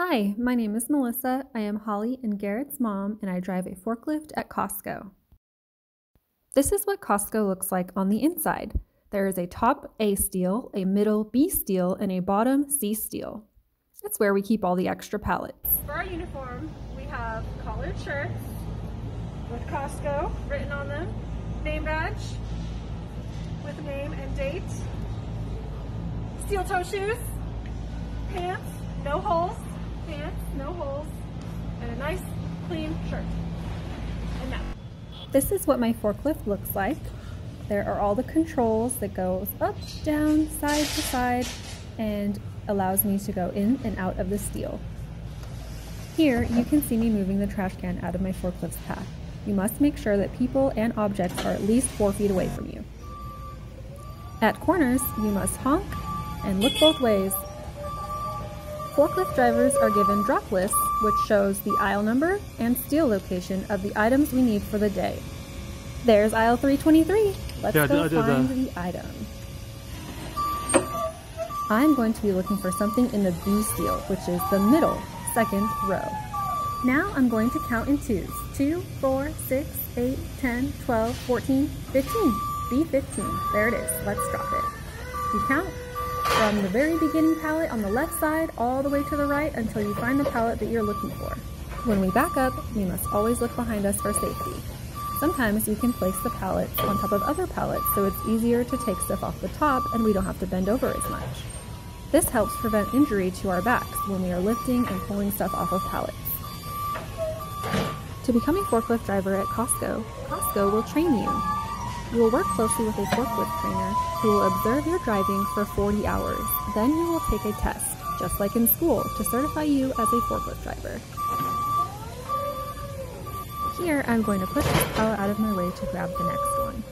Hi, my name is Melissa. I am Holly and Garrett's mom, and I drive a forklift at Costco. This is what Costco looks like on the inside. There is a top A steel, a middle B steel, and a bottom C steel. That's where we keep all the extra pallets. For our uniform, we have collared shirts with Costco written on them, name badge with name and date, steel toe shoes, pants, no holes, no holes, and a nice clean shirt. This is what my forklift looks like. There are all the controls that goes up, down, side to side, and allows me to go in and out of the steel. Here, you can see me moving the trash can out of my forklift's path. You must make sure that people and objects are at least four feet away from you. At corners, you must honk and look both ways. Forklift drivers are given drop lists, which shows the aisle number and steel location of the items we need for the day. There's aisle 323. Let's Yeah, go did- I did find the item. I'm going to be looking for something in the B steel, which is the middle, second row. Now I'm going to count in twos. 2, 4, 6, 8, 10, 12, 14, 15. B15. There it is. Let's drop it. You count from the very beginning pallet on the left side all the way to the right until you find the pallet that you're looking for. When we back up, we must always look behind us for safety. Sometimes you can place the pallets on top of other pallets so it's easier to take stuff off the top and we don't have to bend over as much. This helps prevent injury to our backs when we are lifting and pulling stuff off of pallets. To become a forklift driver at Costco, Costco will train you. You will work closely with a forklift trainer who will observe your driving for 40 hours. Then you will take a test, just like in school, to certify you as a forklift driver. Here, I'm going to push this pallet out of my way to grab the next one.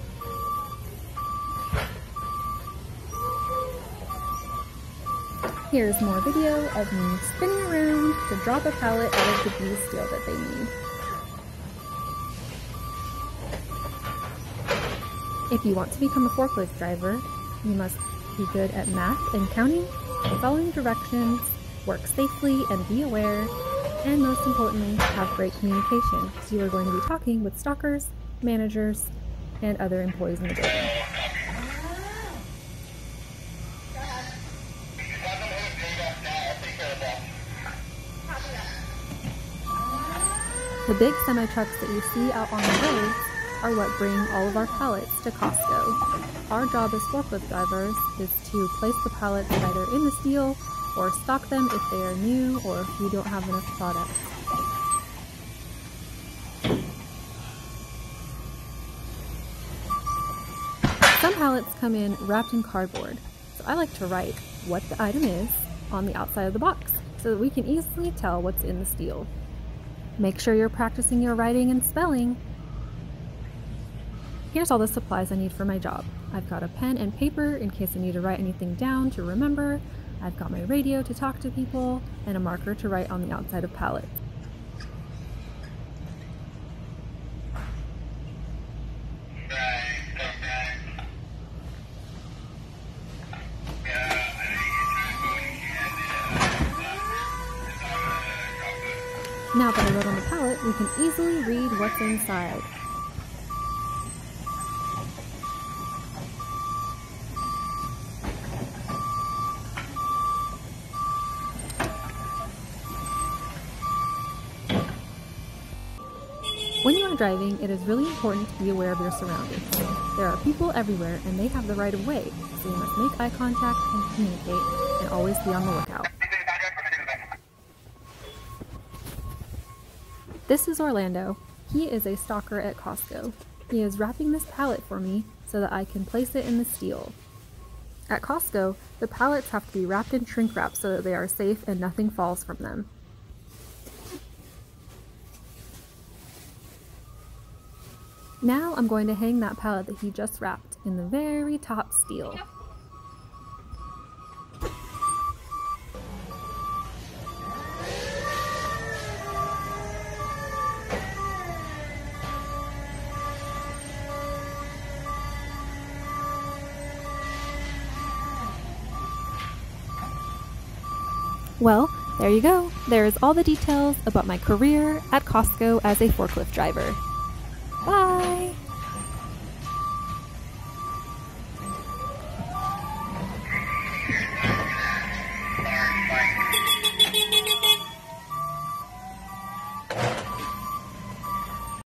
Here's more video of me spinning around to drop a pallet out of the B steel that they need. If you want to become a forklift driver, you must be good at math and counting, following directions, work safely and be aware, and most importantly, have great communication because you are going to be talking with stockers, managers, and other employees in the building. The big semi trucks that you see out on the roads are what bring all of our pallets to Costco. Our job as forklift drivers is to place the pallets either in the steel or stock them if they are new or if you don't have enough product. Some pallets come in wrapped in cardboard, so I like to write what the item is on the outside of the box so that we can easily tell what's in the steel. Make sure you're practicing your writing and spelling. Here's all the supplies I need for my job. I've got a pen and paper in case I need to write anything down to remember. I've got my radio to talk to people and a marker to write on the outside of pallets. Now that I wrote on the pallet, we can easily read what's inside. When you are driving, it is really important to be aware of your surroundings. There are people everywhere and they have the right of way, so you must make eye contact and communicate and always be on the lookout. This is Orlando. He is a stocker at Costco. He is wrapping this pallet for me so that I can place it in the steel. At Costco, the pallets have to be wrapped in shrink wrap so that they are safe and nothing falls from them. Now I'm going to hang that pallet that he just wrapped in the very top steel. Well, There you go. There's all the details about my career at Costco as a forklift driver. Bye!